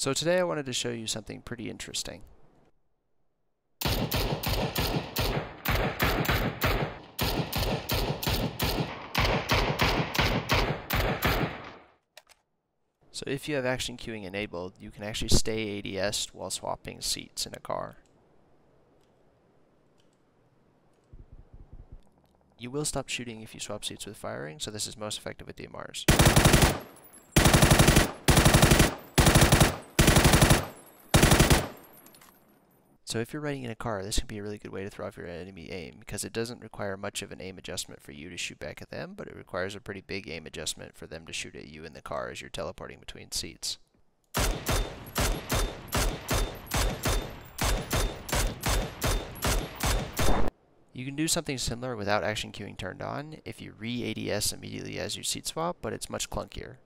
So today I wanted to show you something pretty interesting. So if you have action queuing enabled, you can actually stay ADS while swapping seats in a car. You will stop shooting if you swap seats with firing, so this is most effective with DMRs. So if you're riding in a car, this can be a really good way to throw off your enemy aim because it doesn't require much of an aim adjustment for you to shoot back at them, but it requires a pretty big aim adjustment for them to shoot at you in the car as you're teleporting between seats. You can do something similar without action queuing turned on if you re-ADS immediately as you seat swap, but it's much clunkier.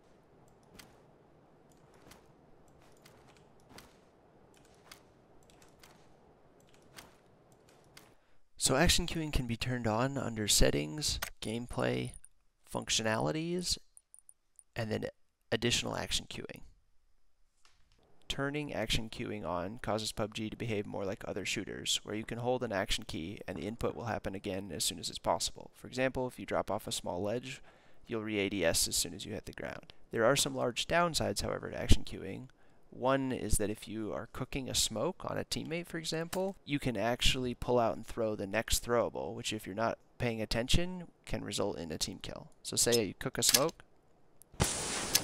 So action queuing can be turned on under settings, gameplay, functionalities, and then additional action queuing. Turning action queuing on causes PUBG to behave more like other shooters, where you can hold an action key and the input will happen again as soon as it's possible. For example, if you drop off a small ledge, you'll re-ADS as soon as you hit the ground. There are some large downsides, however, to action queuing, one is that if you are cooking a smoke on a teammate, for example, you can actually pull out and throw the next throwable, which if you're not paying attention, can result in a team kill. So say you cook a smoke,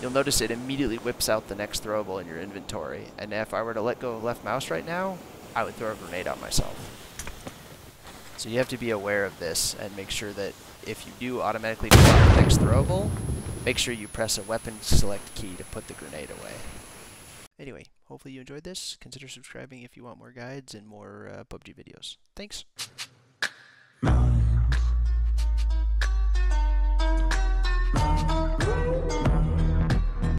you'll notice it immediately whips out the next throwable in your inventory. And if I were to let go of left mouse right now, I would throw a grenade out myself. So you have to be aware of this and make sure that if you do automatically pull out the next throwable, make sure you press a weapon select key to put the grenade away. Anyway, hopefully you enjoyed this. Consider subscribing if you want more guides and more uh, PUBG videos. Thanks!